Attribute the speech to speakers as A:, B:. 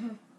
A: Mm-hmm.